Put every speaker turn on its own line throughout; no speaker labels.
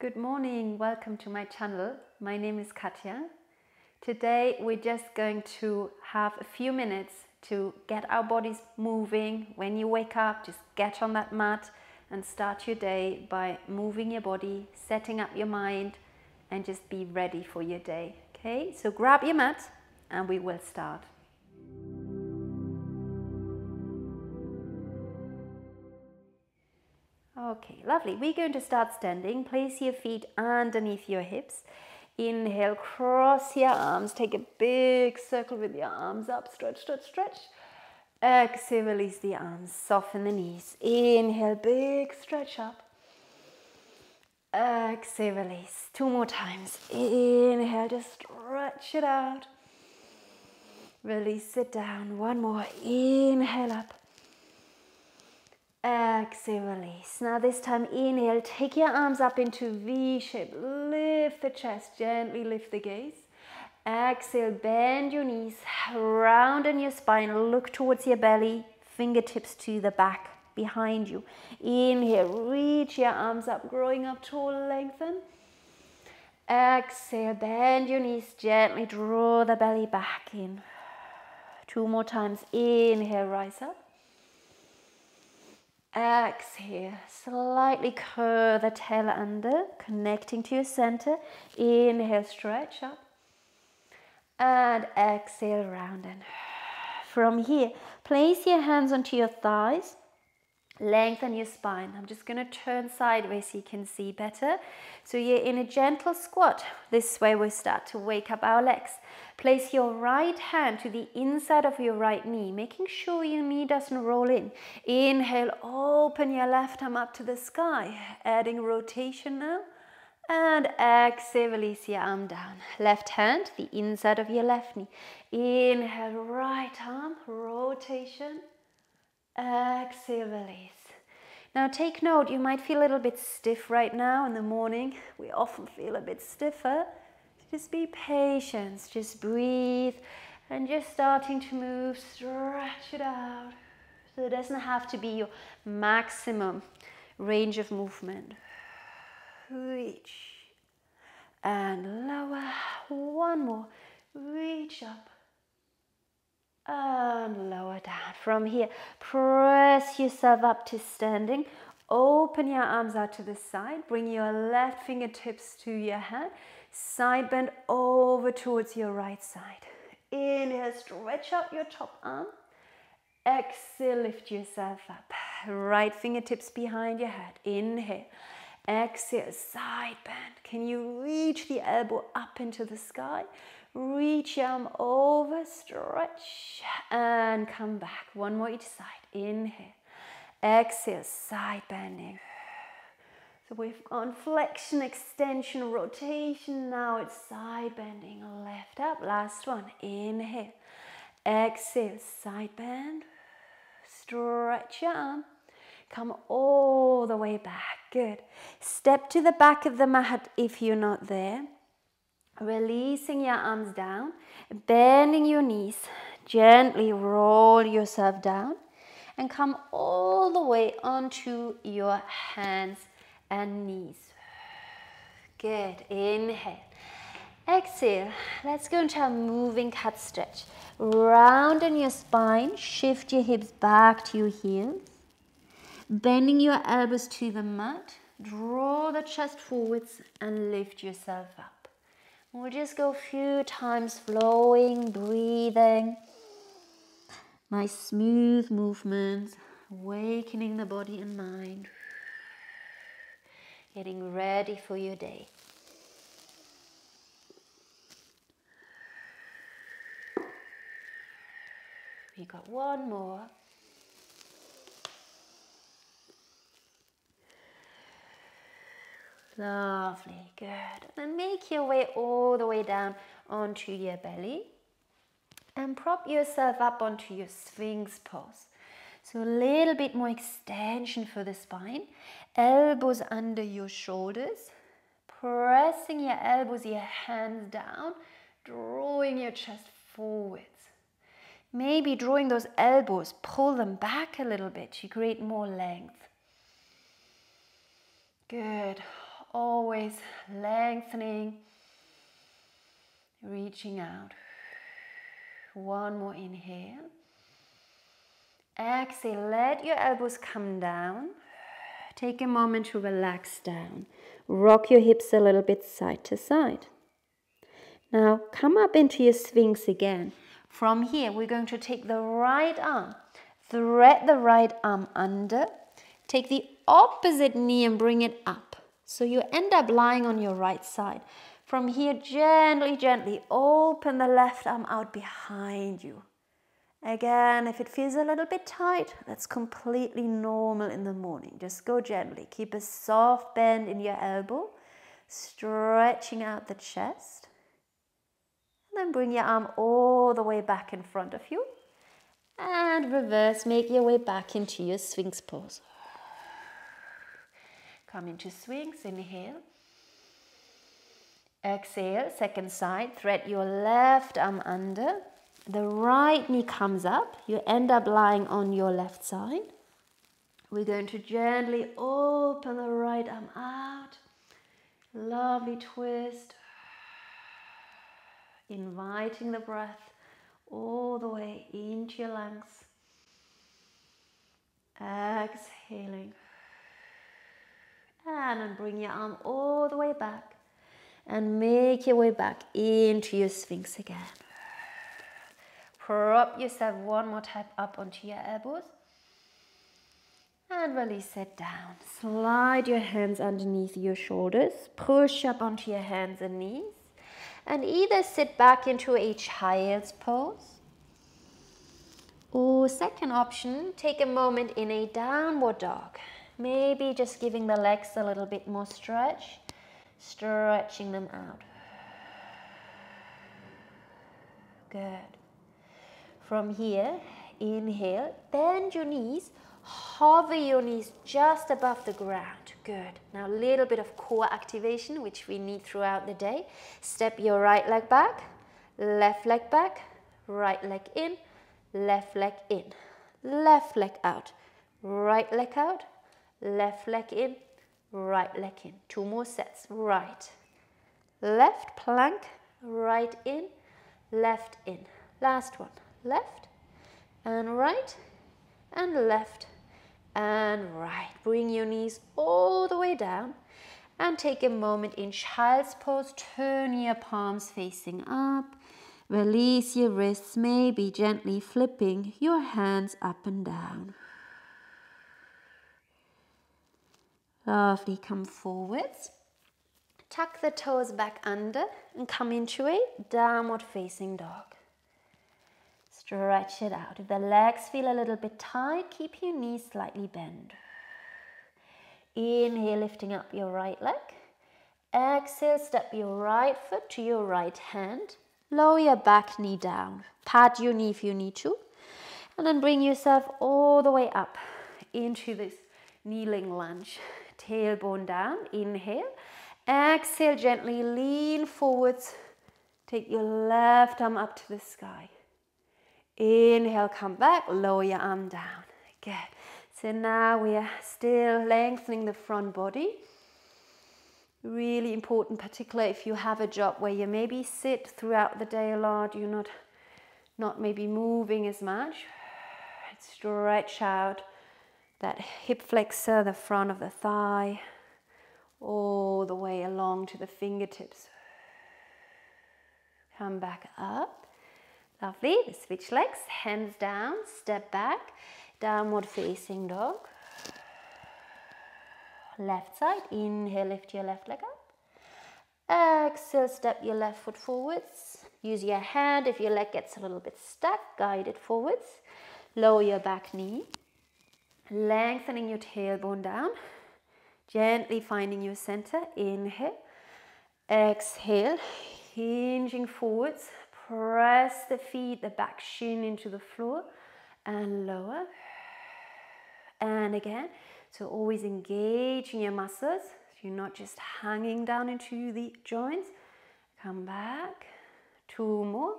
Good morning, welcome to my channel. My name is Katja. Today we're just going to have a few minutes to get our bodies moving. When you wake up, just get on that mat and start your day by moving your body, setting up your mind, and just be ready for your day. Okay, so grab your mat and we will start. Okay, lovely. We're going to start standing. Place your feet underneath your hips. Inhale, cross your arms. Take a big circle with your arms up. Stretch, stretch, stretch. Exhale, release the arms. Soften the knees. Inhale, big stretch up. Exhale, release. Two more times. Inhale, just stretch it out. Release it down. One more. Inhale up. Exhale, release. Now this time, inhale, take your arms up into V shape. Lift the chest, gently lift the gaze. Exhale, bend your knees, round in your spine, look towards your belly, fingertips to the back behind you. Inhale, reach your arms up, growing up tall, lengthen. Exhale, bend your knees, gently draw the belly back in. Two more times. Inhale, rise up. Exhale, slightly curve the tail under, connecting to your center. Inhale, stretch up. And exhale, round and From here, place your hands onto your thighs. Lengthen your spine. I'm just going to turn sideways so you can see better. So you're in a gentle squat. This way we start to wake up our legs. Place your right hand to the inside of your right knee, making sure your knee doesn't roll in. Inhale, open your left arm up to the sky, adding rotation now. And exhale, release your arm down. Left hand, the inside of your left knee. Inhale, right arm, rotation. Exhale, release. Now take note, you might feel a little bit stiff right now in the morning. We often feel a bit stiffer. Just be patient, just breathe and just starting to move, stretch it out. So it doesn't have to be your maximum range of movement. Reach and lower. One more. Reach up and lower down. From here, press yourself up to standing. Open your arms out to the side. Bring your left fingertips to your head. Side bend over towards your right side. Inhale, stretch out your top arm. Exhale, lift yourself up. Right fingertips behind your head. Inhale. Exhale, side bend. Can you reach the elbow up into the sky? Reach um, arm over, stretch, and come back. One more each side. Inhale. Exhale, side bending. So we've gone flexion, extension, rotation. Now it's side bending, left up. Last one. Inhale. Exhale, side bend. Stretch your arm. Come all the way back. Good. Step to the back of the mat if you're not there. Releasing your arms down, bending your knees, gently roll yourself down and come all the way onto your hands and knees. Good, inhale. Exhale, let's go into a moving cat stretch. Round in your spine, shift your hips back to your heels. Bending your elbows to the mat, draw the chest forwards and lift yourself up. We'll just go a few times flowing, breathing. Nice smooth movements, awakening the body and mind. Getting ready for your day. We got one more. Lovely, good. And then make your way all the way down onto your belly and prop yourself up onto your Sphinx pose. So a little bit more extension for the spine, elbows under your shoulders, pressing your elbows, your hands down, drawing your chest forwards. Maybe drawing those elbows, pull them back a little bit to create more length. Good Always lengthening, reaching out. One more inhale. Exhale, let your elbows come down. Take a moment to relax down. Rock your hips a little bit side to side. Now come up into your Sphinx again. From here, we're going to take the right arm, thread the right arm under, take the opposite knee and bring it up. So you end up lying on your right side. From here, gently, gently open the left arm out behind you. Again, if it feels a little bit tight, that's completely normal in the morning. Just go gently. Keep a soft bend in your elbow, stretching out the chest. And then bring your arm all the way back in front of you. And reverse, make your way back into your Sphinx pose. Come into Sphinx, inhale. Exhale, second side, thread your left arm under the right knee comes up, you end up lying on your left side. We're going to gently open the right arm out. Lovely twist. Inviting the breath all the way into your lungs. Exhaling. And then bring your arm all the way back and make your way back into your Sphinx again. Prop yourself one more time up onto your elbows. And release it down. Slide your hands underneath your shoulders. Push up onto your hands and knees. And either sit back into a child's pose. Or second option, take a moment in a downward dog. Maybe just giving the legs a little bit more stretch. Stretching them out. Good. From here, inhale, bend your knees, hover your knees just above the ground. Good. Now a little bit of core activation, which we need throughout the day. Step your right leg back, left leg back, right leg in, left leg in, left leg out, right leg out, left leg in, right leg in. Two more sets. Right, left plank, right in, left in. Last one left and right and left and right. Bring your knees all the way down and take a moment in child's pose. Turn your palms facing up. Release your wrists, maybe gently flipping your hands up and down. Uh, Lovely, come forwards. Tuck the toes back under and come into a downward facing dog. Stretch it out. If the legs feel a little bit tight, keep your knees slightly bent. Inhale, lifting up your right leg. Exhale, step your right foot to your right hand. Lower your back knee down. Pat your knee if you need to. And then bring yourself all the way up into this kneeling lunge. Tailbone down. Inhale. Exhale, gently lean forwards. Take your left arm up to the sky. Inhale, come back, lower your arm down. Good. So now we are still lengthening the front body. Really important, particularly if you have a job where you maybe sit throughout the day a lot, you're not, not maybe moving as much. Stretch out that hip flexor, the front of the thigh, all the way along to the fingertips. Come back up. Lovely. Switch legs, hands down, step back, downward facing dog. Left side, inhale, lift your left leg up. Exhale, step your left foot forwards. Use your hand if your leg gets a little bit stuck, guide it forwards. Lower your back knee. Lengthening your tailbone down. Gently finding your center. Inhale. Exhale. Hinging forwards. Press the feet, the back shin into the floor and lower. And again, so always engaging your muscles. So you're not just hanging down into the joints. Come back. Two more.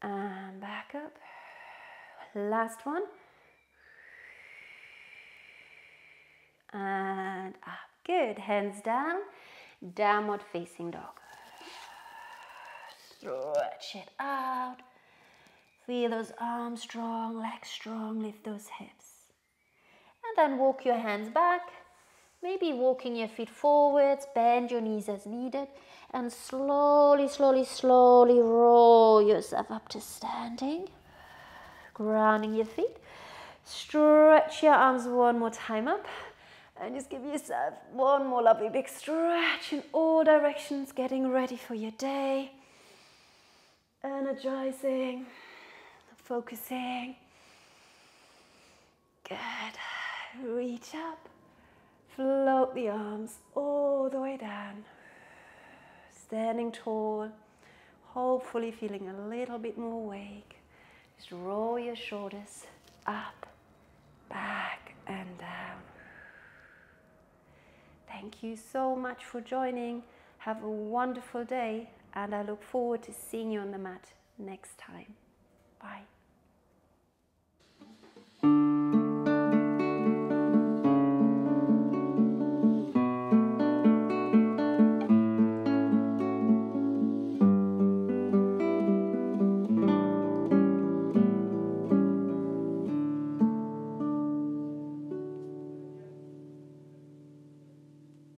And back up. Last one. and up. Good. Hands down. Downward facing dog. Stretch it out. Feel those arms strong, legs strong, lift those hips. And then walk your hands back. Maybe walking your feet forwards, bend your knees as needed, and slowly, slowly, slowly roll yourself up to standing. Grounding your feet. Stretch your arms one more time up. And just give yourself one more lovely big stretch in all directions, getting ready for your day. Energizing, focusing. Good. Reach up, float the arms all the way down. Standing tall, hopefully feeling a little bit more awake. Just roll your shoulders up, back, and down. Thank you so much for joining. Have a wonderful day, and I look forward to seeing you on the mat next time. Bye.